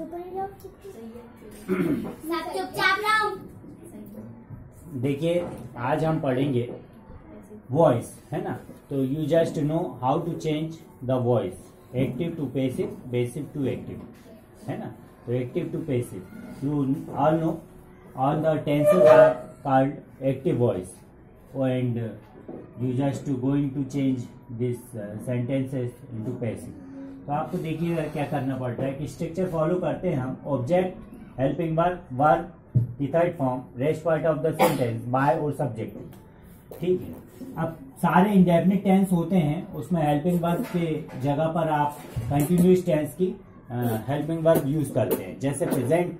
सब चुपचाप रहो। देखिए आज हम पढ़ेंगे वॉइस है ना? तो you just know how to change the voice active to passive passive to active है ना? तो active to passive you all know all the tenses are called active voice and you just to going to change this sentences into passive तो आपको देखिए क्या करना पड़ता है कि स्ट्रक्चर फॉलो करते हैं हम. Object helping verb the third form, rest part of the sentence, by और subject. ठीक है? अब सारे इंडेफिनिट टेंस होते हैं, उसमें हेल्पिंग वर्ब के जगह पर आप कंटिन्यूस टेंस की हेल्पिंग वर्ब यूज़ करते हैं. जैसे प्रेजेंट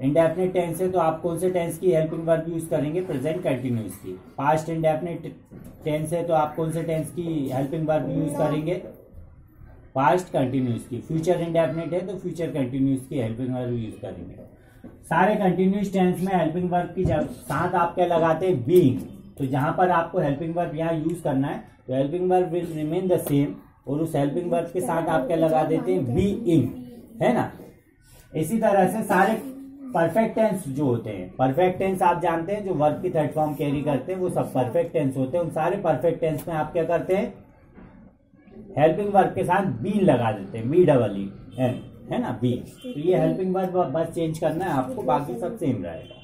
इंडेफिनिट टेंस है तो आप कौन से टेंस की हेल्पिंग वर्ब यूज़ करेंगे? प्रेजेंट कंटिन्यूस की. पास्ट इंडेफिनिट टेंस है तो आप कौन से टेंस की हेल्पिंग वर्ब यूज़ करेंगे? पास्ट कंटिन्यूस की, फ्यूचर इंडेफिनेट है तो फ्यूचर कंटिन्यूस की हेल्पिंग वर्ब यूज़ करेंगे। सारे कंटिन्यूस टेंस में हेल्पिंग वर्ब की जब साथ आप क्या लगाते हैं? बीइंग तो जहाँ पर आपको हेल्पिंग वर्ब यहाँ यूज़ करना है तो helping verb will remain the same और उस हेल्पिंग वर्ब के साथ आप क्या लगा देते हैं? बीइंग है ना? इसी तरह से सारे परफेक्ट टेंस जो होते हैं परफेक्ट टेंस आप जानते हैं, जो वर्ब की थर्ड फॉर्म कैरी करते हैं, वो सब परफेक्ट टेंस होते हैं। उन सारे परफेक्ट टेंस में आप क्या करते हैं? हेल्पिंग वर्ब के साथ बी लगा देते हैं बी डबल ई एन है ना बी तो ये हेल्पिंग वर्ब बस चेंज करना है, आपको बाकी सब सेम रहेगा।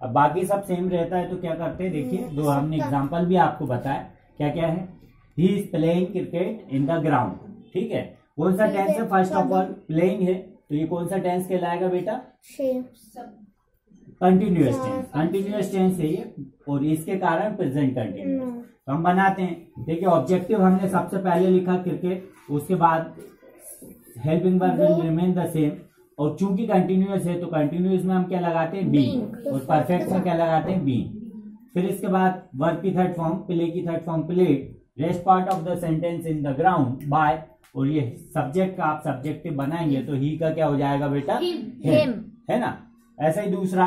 अब बाकी सब सेम रहता है तो क्या करते हैं, देखिए, दो हमने एग्ज़ाम्पल भी आपको बताया क्या क्या है? He is playing cricket in the ground ठीक है? कौन सा टेंस है? फ़र्स्ट ऑफ़ ऑल प्लेइंग है तो ये कौन सा टेंस कहलाएगा बेटा? कंटिन्यूस टेंस कंटिन्यूस टेंस है ये और इसके कारण प्रेजेंट कंटिन्यूस तो हम बनाते हैं। देखिए ऑब्जेक्टिव हमने सबसे पहले लिखा क्रिकेट उसके बाद helping verb will remain the same और चूँकि कंटिन्यूस है तो कंटिन्यूस में हम क्या लगाते हैं? बी और परफेक्ट में क्या लगाते हैं? बी फिर इसके बाद वर्ब की थर्ड फॉर्म प्ले की third form played rest part of the sentence in the ground by और ये सब्जेक्ट का आप सब्जेक्टिव बनाएँगे तो ही का क्या हो जाएगा बेटा? Him. है ना? ऐसा ही दूसरा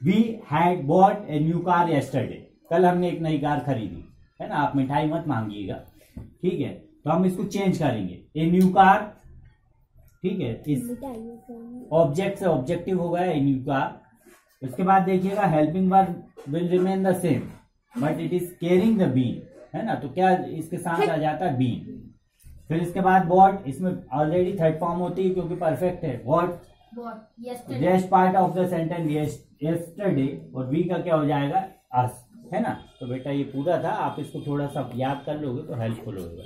we had bought a new car yesterday. कल हमने एक नई कार खरीदी। है ना? आप मिठाई मत मांगिएगा। ठीक है? तो हम इसको चेंज करेंगे। ए न्यू कार ठीक है? इस ऑब्जेक्ट से ऑब्जेक्टिव हो गया ए न्यू कार उसके बाद देखिएगा helping verb will remain the same but it is carrying the been है ना? तो क्या इसके साथ आ जाता है? बीन फिर इसके बाद वॉट इसमें ऑलरेडी थर्ड फॉर्म होती है, क्योंकि परफेक्ट है। What rest part of the sentence yesterday और वी का क्या हो जाएगा? अस है ना? तो बेटा ये पूरा था, आप इसको थोड़ा सा याद कर लोगे तो हेल्पफुल होगा।